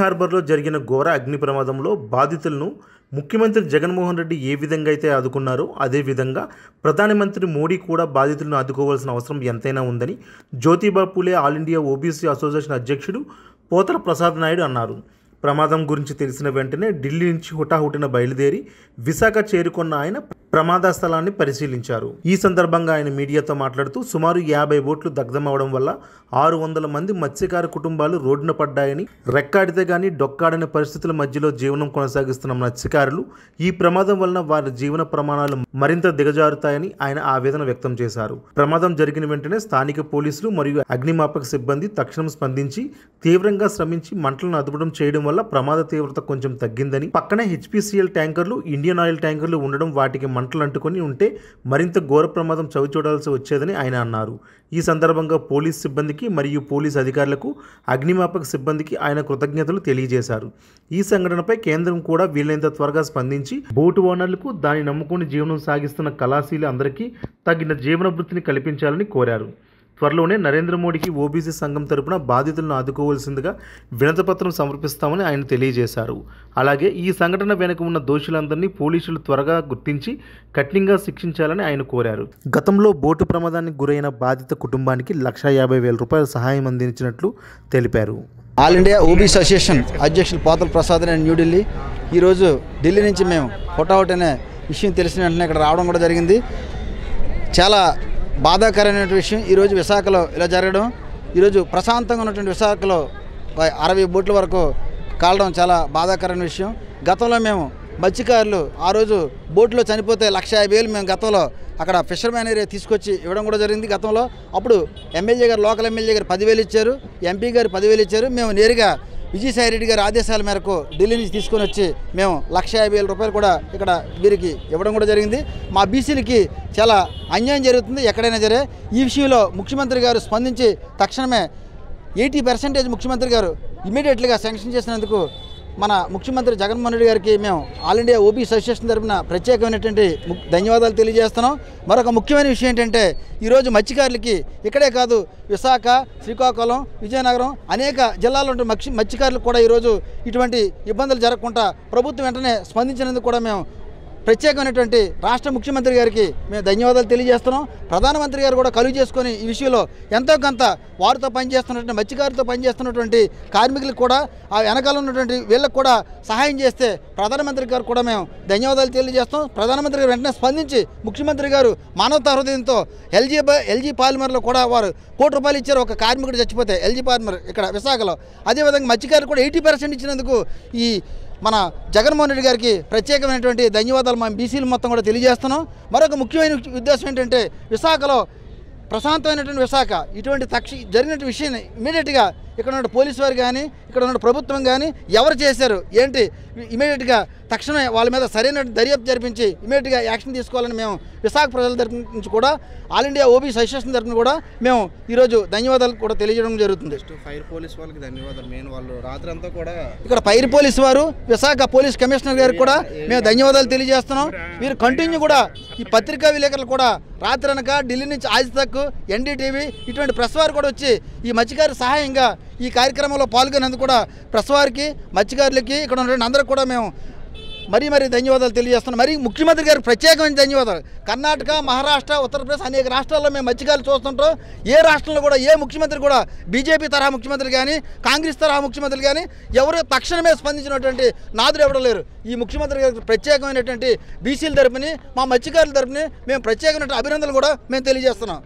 హార్బర్లో జరిగిన ఘోర అగ్ని ప్రమాదంలో బాధితులను ముఖ్యమంత్రి జగన్మోహన్ రెడ్డి ఏ విధంగా అయితే ఆదుకున్నారో అదేవిధంగా ప్రధానమంత్రి మోడీ కూడా బాధితులను ఆదుకోవాల్సిన అవసరం ఎంతైనా ఉందని Jyotiba Phule all India OBC association అధ్యక్షుడు పోతల ప్రసాద్ నాయుడు అన్నారు. ప్రమాదం గురించి తెలిసిన వెంటనే ఢిల్లీ నుంచి హుటాహుటిన బయలుదేరి విశాఖ చేరుకున్న ఆయన ప్రమాద స్థలాన్ని పరిశీలించారు. ఈ సందర్భంగా ఆయన మీడియాతో మాట్లాడుతూ సుమారు యాభై బోట్లు దగ్ధమవడం వల్ల ఆరు వందల మంది మత్స్యకార కుటుంబాలు రోడ్డున పడ్డాయని రెక్కాడితే గాని డొక్కాడని పరిస్థితుల మధ్యలో జీవనం కొనసాగిస్తున్న మత్స్యకారులు ఈ ప్రమాదం వలన వారి జీవన ప్రమాణాలు మరింత దిగజారుతాయని ఆయన ఆవేదన వ్యక్తం చేశారు. ప్రమాదం జరిగిన వెంటనే స్థానిక పోలీసులు మరియు అగ్నిమాపక సిబ్బంది తక్షణం స్పందించి తీవ్రంగా శ్రమించి మంటలను అదుపడం చేయడం వల్ల ప్రమాద తీవ్రత కొంచెం తగ్గిందని పక్కనే హెచ్పిసిఎల్ ట్యాంకర్లు ఇండియన్ ఆయిల్ ట్యాంకర్లు ఉండడం వాటికి మంటలు అంటుకొని ఉంటే మరింత ఘోర ప్రమాదం చవిచూడాల్సి వచ్చేదని ఆయన అన్నారు. ఈ సందర్భంగా పోలీస్ సిబ్బందికి మరియు పోలీస్ అధికారులకు అగ్నిమాపక సిబ్బందికి ఆయన కృతజ్ఞతలు తెలియజేశారు. ఈ సంఘటనపై కేంద్రం కూడా వీలైనంత త్వరగా స్పందించి బోటు ఓనర్లకు దాన్ని నమ్ముకుని జీవనం సాగిస్తున్న కళాశీలు అందరికీ తగిన జీవన వృత్తిని కల్పించాలని కోరారు. త్వరలోనే నరేంద్ర మోడీకి ఓబీసీ సంఘం తరపున బాధితులను ఆదుకోవాల్సిందిగా వినతపత్రం సమర్పిస్తామని ఆయన తెలియజేశారు. అలాగే ఈ సంఘటన వెనుక ఉన్న దోషులందరినీ పోలీసులు త్వరగా గుర్తించి కఠినంగా శిక్షించాలని ఆయన కోరారు. గతంలో బోటు ప్రమాదానికి గురైన బాధిత కుటుంబానికి లక్ష యాభై వేల రూపాయల సహాయం అందించినట్లు తెలిపారు. ఆల్ ఇండియా ఓబీసీ అసోసియేషన్ అధ్యక్షులు పాతల ప్రసాద్ నేను న్యూఢిల్లీ. ఈరోజు ఢిల్లీ నుంచి మేము హుటాహుట్ అనే విషయం తెలిసిన వెంటనే ఇక్కడ రావడం కూడా జరిగింది. చాలా బాధాకరమైన విషయం. ఈరోజు విశాఖలో ఇలా జరగడం ఈరోజు ప్రశాంతంగా ఉన్నటువంటి విశాఖలో అరవై బోట్ల వరకు కాలడం చాలా బాధాకరమైన విషయం. గతంలో మేము మత్స్యకారులు ఆ రోజు బోట్లో చనిపోతే లక్ష యాభై వేలు మేము గతంలో అక్కడ ఫిషర్మ్యాన్ ఏరియా తీసుకొచ్చి ఇవ్వడం కూడా జరిగింది గతంలో. అప్పుడు ఎమ్మెల్యే గారు లోకల్ ఎమ్మెల్యే గారు పదివేలు ఇచ్చారు ఎంపీ గారు పదివేలు ఇచ్చారు. మేము నేరుగా విజయసాయిరెడ్డి గారి ఆదేశాల మేరకు ఢిల్లీ నుంచి తీసుకొని వచ్చి మేము లక్ష యాభై వేల రూపాయలు కూడా ఇక్కడ వీరికి ఇవ్వడం కూడా జరిగింది. మా బీసీలకి చాలా అన్యాయం జరుగుతుంది. ఎక్కడైనా సరే ఈ విషయంలో ముఖ్యమంత్రి గారు స్పందించి తక్షణమే ఎయిటీ పర్సెంటేజ్ ముఖ్యమంత్రి గారు ఇమీడియట్లీగా శాంక్షన్ చేసినందుకు మన ముఖ్యమంత్రి జగన్మోహన్ రెడ్డి గారికి మేము ఆల్ ఇండియా ఓబీ అసోసియేషన్ తరఫున ప్రత్యేకమైనటువంటి ధన్యవాదాలు తెలియజేస్తున్నాం. మరొక ముఖ్యమైన విషయం ఏంటంటే ఈరోజు మత్స్యకారులకి ఇక్కడే కాదు విశాఖ శ్రీకాకుళం విజయనగరం అనేక జిల్లాల్లో ఉండే మత్స్యకారులకు కూడా ఈరోజు ఇటువంటి ఇబ్బందులు జరగకుండా ప్రభుత్వం వెంటనే స్పందించినందుకు కూడా మేము ప్రత్యేకమైనటువంటి రాష్ట్ర ముఖ్యమంత్రి గారికి మేము ధన్యవాదాలు తెలియజేస్తున్నాం. ప్రధానమంత్రి గారు కూడా కలుగు చేసుకొని ఈ విషయంలో ఎంతో కొంత వారితో పనిచేస్తున్నటువంటి మత్స్యకారులతో పనిచేస్తున్నటువంటి కార్మికులకు కూడా ఆ వెనకాల ఉన్నటువంటి వీళ్ళకు కూడా సహాయం చేస్తే ప్రధానమంత్రి గారు కూడా మేము ధన్యవాదాలు తెలియజేస్తాం ప్రధానమంత్రి గారు వెంటనే స్పందించి ముఖ్యమంత్రి గారు మానవతా హృదయంతో ఎల్జీ బ- ఎల్జీ పాలిమర్లో కూడా వారు కోటి రూపాయలు ఇచ్చారు. ఒక కార్మికుడు చచ్చిపోతే ఎల్జీ పాలిమర్ ఇక్కడ విశాఖలో. అదేవిధంగా మత్స్యకారులు కూడా ఎయిటీ పర్సెంట్ ఇచ్చినందుకు ఈ మన జగన్మోహన్ రెడ్డి గారికి ప్రత్యేకమైనటువంటి ధన్యవాదాలు. మా బీసీలు మొత్తం కూడా తెలియజేస్తున్నాం. మరొక ముఖ్యమైన ఉద్దేశం ఏంటంటే విశాఖలో ప్రశాంతమైనటువంటి విశాఖ ఇటువంటి తక్ష జరిగిన విషయాన్ని ఇమీడియట్గా ఇక్కడ ఉన్న పోలీసు వారు కానీ ఇక్కడ ఉన్న ప్రభుత్వం కానీ ఎవరు చేశారు? ఏంటి? ఇమీడియట్గా తక్షణమే వాళ్ళ మీద సరైన దర్యాప్తు జరిపించి ఇమీడియట్గా యాక్షన్ తీసుకోవాలని మేము విశాఖ ప్రజల తరపు నుంచి కూడా ఆల్ ఇండియా ఓబీ అసోసియేషన్ తరపున కూడా మేము ఈరోజు ధన్యవాదాలు కూడా తెలియజేయడం జరుగుతుంది. ఫైర్ పోలీస్ వాళ్ళకి ధన్యవాదాలు. మెయిన్ వాళ్ళు రాత్రి అంతా కూడా ఇక్కడ పైరు పోలీస్ వారు విశాఖ పోలీస్ కమిషనర్ గారికి కూడా మేము ధన్యవాదాలు తెలియజేస్తున్నాం. మీరు కంటిన్యూ కూడా ఈ పత్రికా విలేకరులు కూడా రాత్రి అనక ఢిల్లీ నుంచి ఆజ్ తక్ ఎన్డీటీవీ ఇటువంటి ప్రెస్ వారు కూడా వచ్చి ఈ మత్స్యకారు సహాయంగా ఈ కార్యక్రమంలో పాల్గొనేందుకు కూడా ప్రెస్ వారికి మత్స్యకారులకి ఇక్కడ ఉన్నటువంటి అందరికి కూడా మేము మరీ మరీ ధన్యవాదాలు తెలియజేస్తున్నాం. మరి ముఖ్యమంత్రి గారికి ప్రత్యేకమైన ధన్యవాదాలు. కర్ణాటక మహారాష్ట్ర ఉత్తరప్రదేశ్ అనేక రాష్ట్రాల్లో మేము మత్స్యకారులు చూస్తుంటాం. ఏ రాష్ట్రంలో కూడా ఏ ముఖ్యమంత్రి కూడా బీజేపీ తరహా ముఖ్యమంత్రి కానీ కాంగ్రెస్ తరహా ముఖ్యమంత్రి కానీ ఎవరు తక్షణమే స్పందించినటువంటి నాదులు ఎవరు లేరు. ఈ ముఖ్యమంత్రి గారికి ప్రత్యేకమైనటువంటి బీసీల తరపుని మా మత్స్యకారుల తరపుని మేము ప్రత్యేకమైన అభినందనలు కూడా మేము తెలియజేస్తున్నాం.